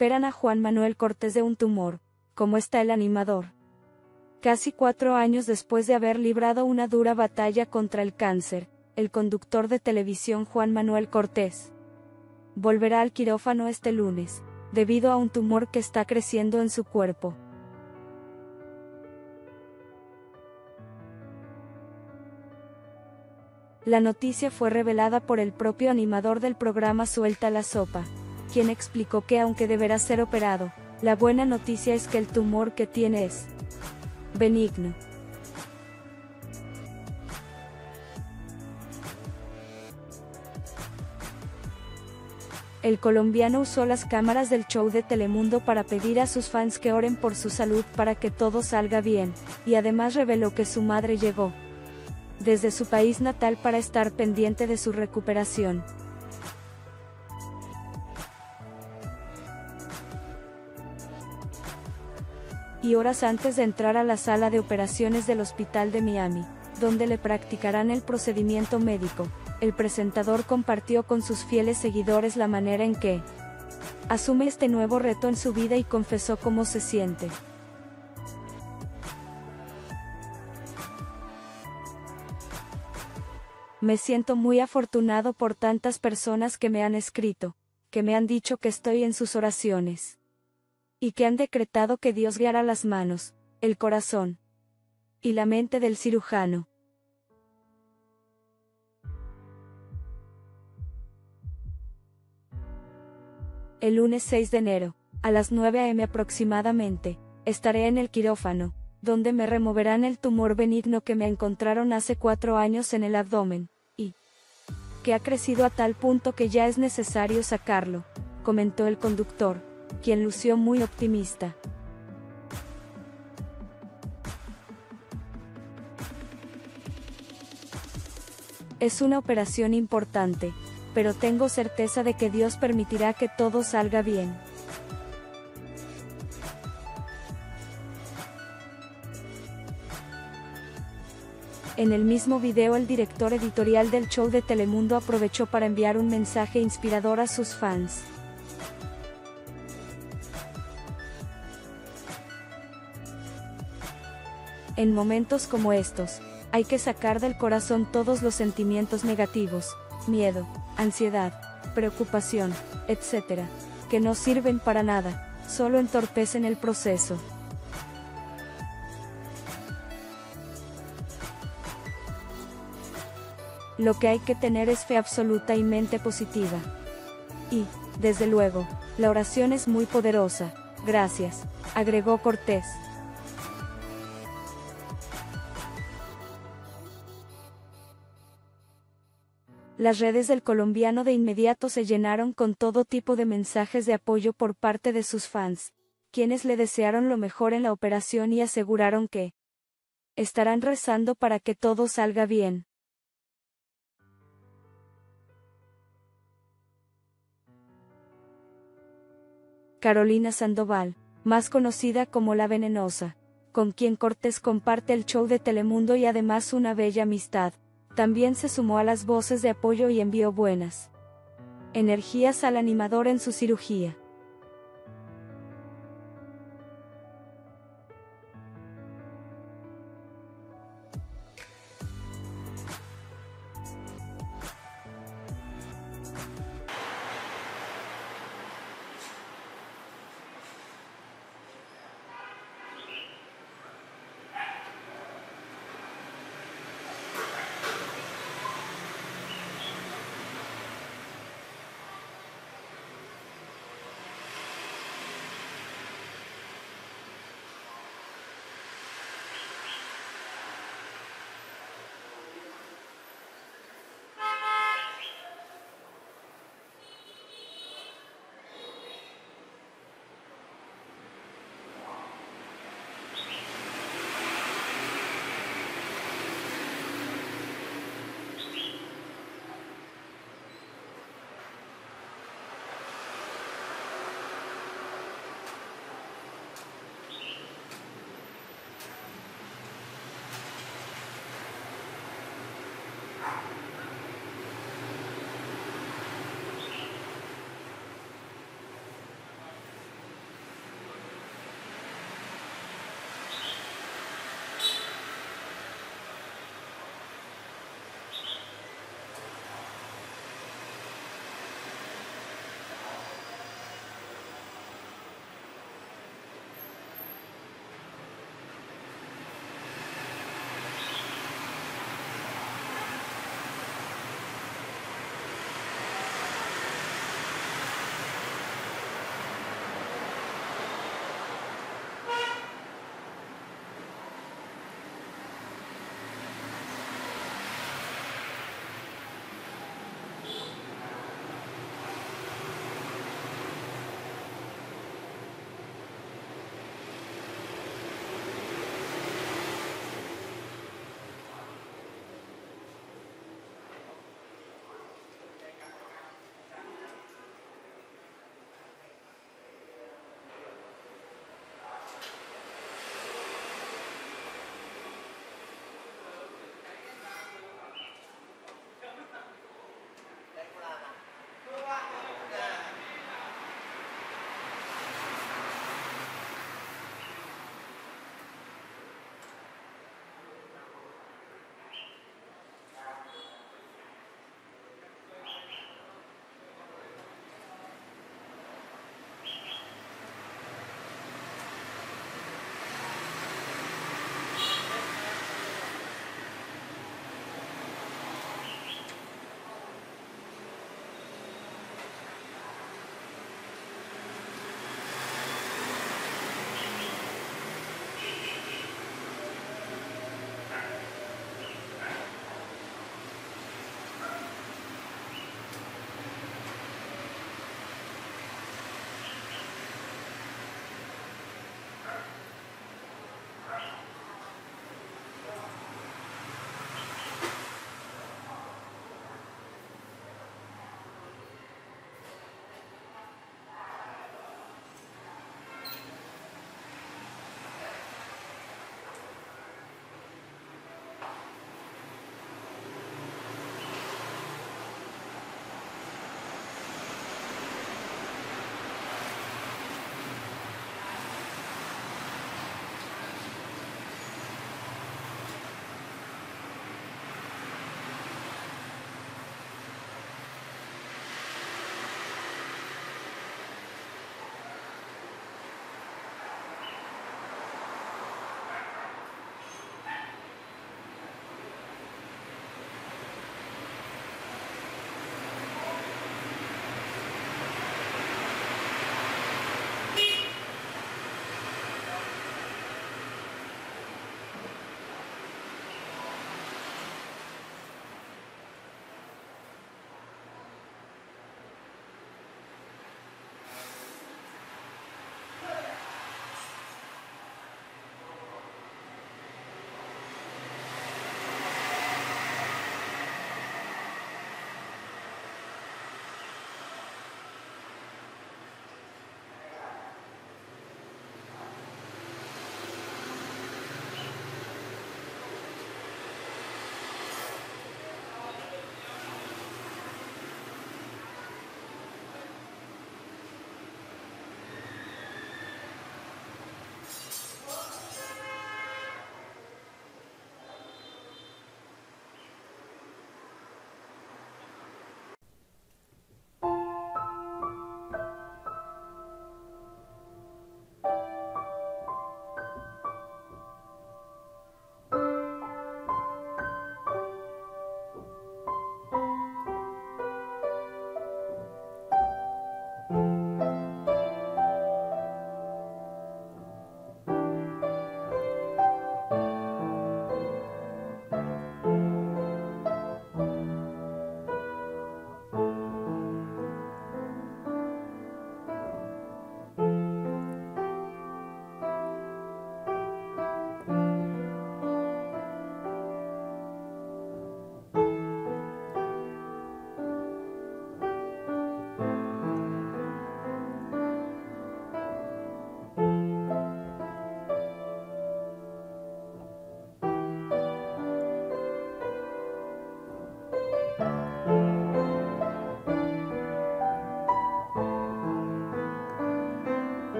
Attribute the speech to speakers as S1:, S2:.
S1: Operan a Juan Manuel Cortés de un tumor. ¿Cómo está el animador? Casi cuatro años después de haber librado una dura batalla contra el cáncer, el conductor de televisión Juan Manuel Cortés volverá al quirófano este lunes, debido a un tumor que está creciendo en su cuerpo. La noticia fue revelada por el propio animador del programa Suelta la Sopa, quien explicó que aunque deberá ser operado, la buena noticia es que el tumor que tiene es benigno. El colombiano usó las cámaras del show de Telemundo para pedir a sus fans que oren por su salud para que todo salga bien, y además reveló que su madre llegó desde su país natal para estar pendiente de su recuperación. Horas antes de entrar a la sala de operaciones del Hospital de Miami, donde le practicarán el procedimiento médico, el presentador compartió con sus fieles seguidores la manera en que asume este nuevo reto en su vida y confesó cómo se siente. Me siento muy afortunado por tantas personas que me han escrito, que me han dicho que estoy en sus oraciones. Y que han decretado que Dios guiará las manos, el corazón y la mente del cirujano. El lunes 6 de enero, a las 9 am aproximadamente, estaré en el quirófano, donde me removerán el tumor benigno que me encontraron hace cuatro años en el abdomen, y que ha crecido a tal punto que ya es necesario sacarlo, comentó el conductor, quien lució muy optimista. Es una operación importante, pero tengo certeza de que Dios permitirá que todo salga bien. En el mismo video el director editorial del show de Telemundo aprovechó para enviar un mensaje inspirador a sus fans. En momentos como estos, hay que sacar del corazón todos los sentimientos negativos, miedo, ansiedad, preocupación, etc., que no sirven para nada, solo entorpecen el proceso. Lo que hay que tener es fe absoluta y mente positiva. Y, desde luego, la oración es muy poderosa, gracias, agregó Cortés. Las redes del colombiano de inmediato se llenaron con todo tipo de mensajes de apoyo por parte de sus fans, quienes le desearon lo mejor en la operación y aseguraron que estarán rezando para que todo salga bien. Carolina Sandoval, más conocida como La Venenosa, con quien Cortés comparte el show de Telemundo y además una bella amistad, también se sumó a las voces de apoyo y envió buenas energías al animador en su cirugía.